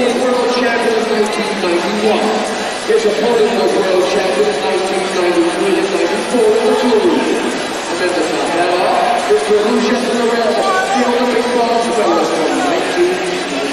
Was world champion in 1991. His opponent was world champion in 1993 and 94 in the blue. And then that off is Dragushin in the the Olympic bronze medalist from 1992.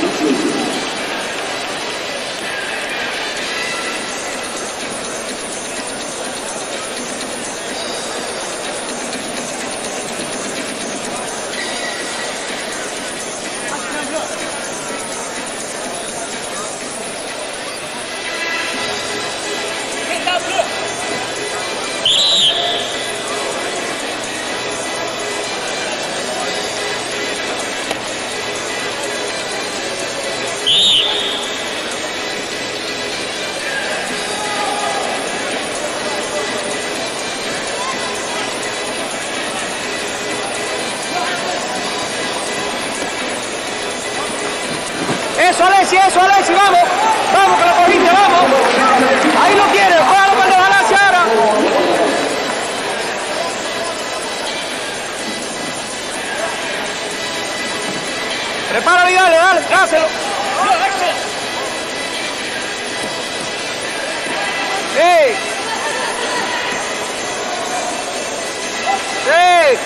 Vamos. Vamos, que lo cogiste, vamos. Ahí lo tienes, cógalo para el Alexi ahora. Prepáralo y dale, dáselo. Sí. Sí.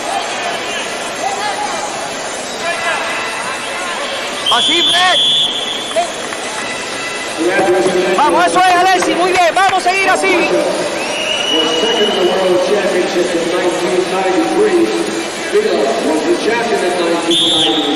Así, Fred. Vamos, eso es, Alexi, muy bien, vamos a seguir así. was second in the World Championship in 1993. Villa was the champion in 1993.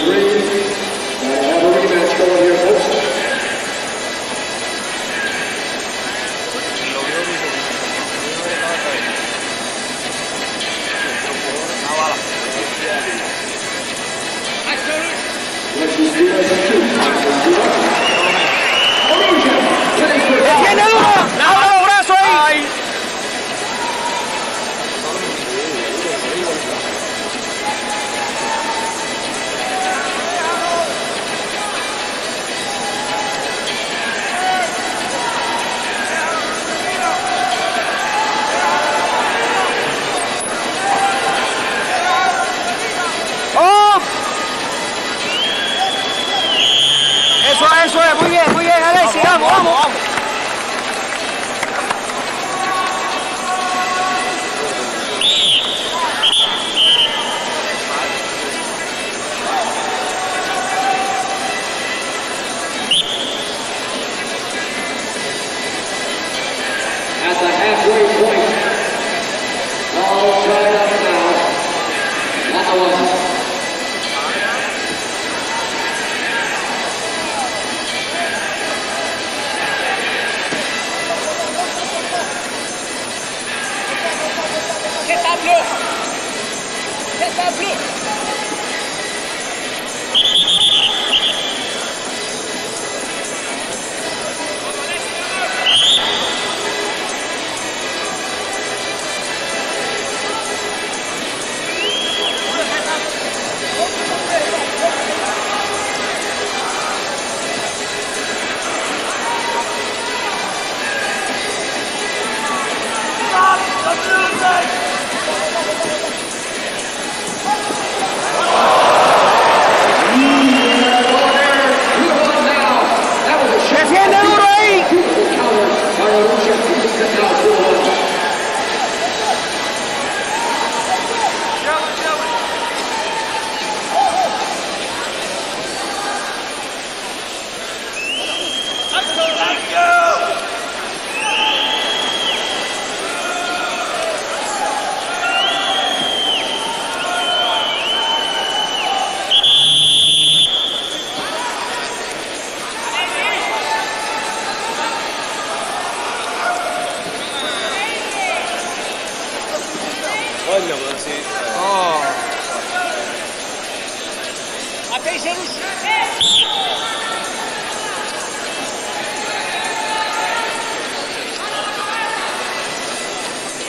Tá, Bruno!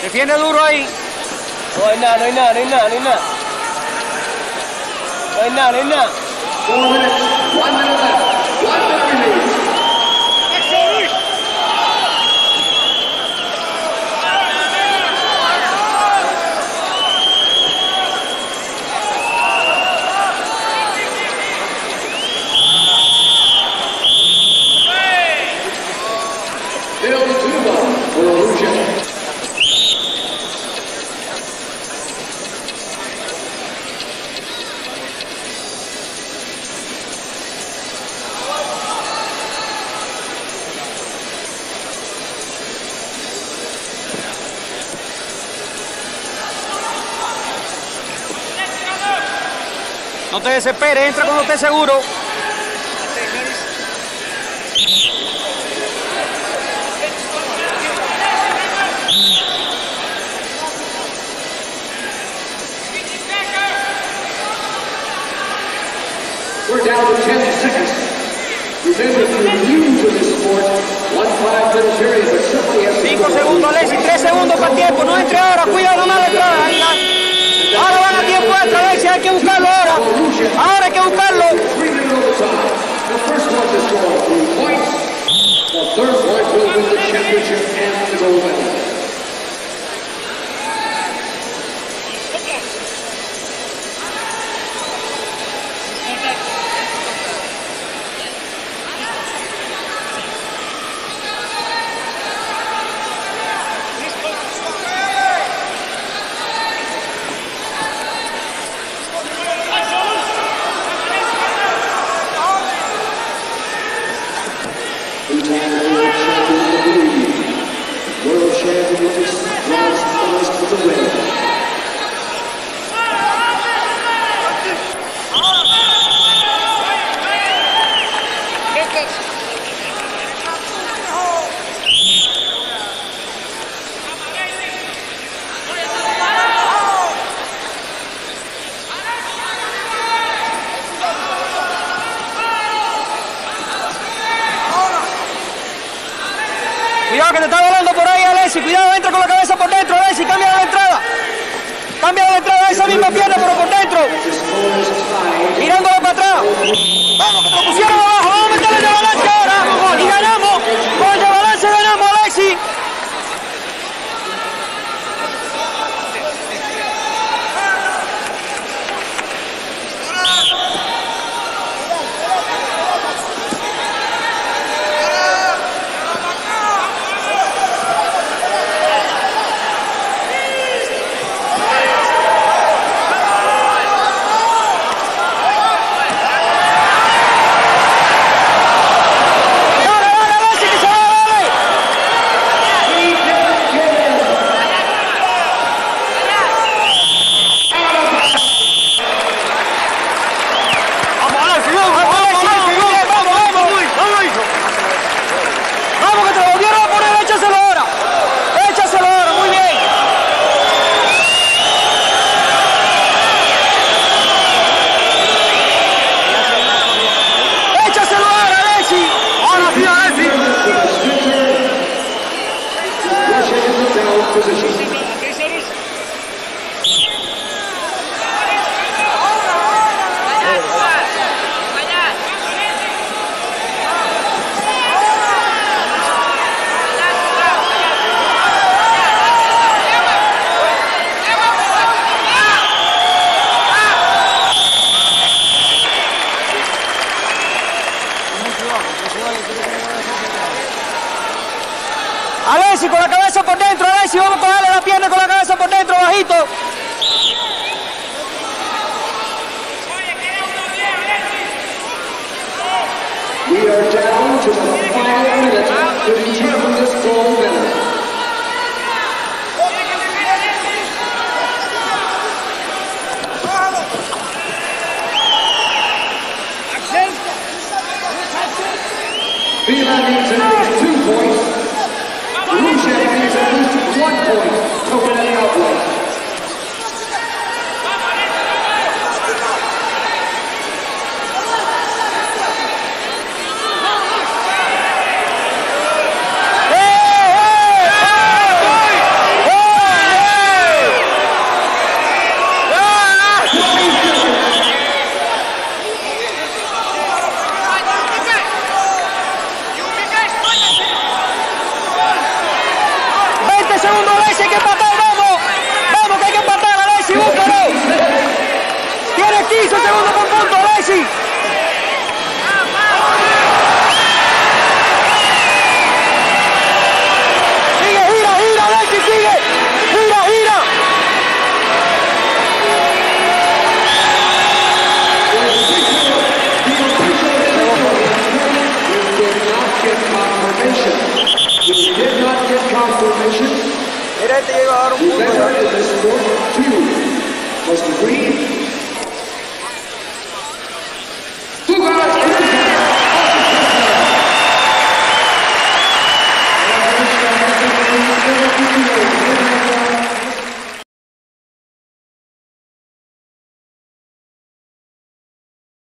Defiende duro ahí. No hay nada, no hay nada, no hay nada, no hay nada. No hay nada, no hay nada. No te desesperes, entra cuando estés seguro. We're down to 10 seconds. Remember, if you're new to this sport, one five-minute period, but somebody has to... 5 segundos, Alexis, 3 segundos para tiempo. No entre ahora, cuidado la entrada. Ahí, ahí. Ahora van a tiempo extra, Alexis, hay que buscarlo ahora. Ahora hay que buscarlo. The third one will win the championship and the gold medal. Cuidado, entra con la cabeza por dentro, Alexis. Cambia la entrada. Cambia la entrada, esa misma pierna, pero por dentro. Mirándolo para atrás. Vamos, que por dentro, bajito. We are down to the final minute to determine this gold medal. Thank you.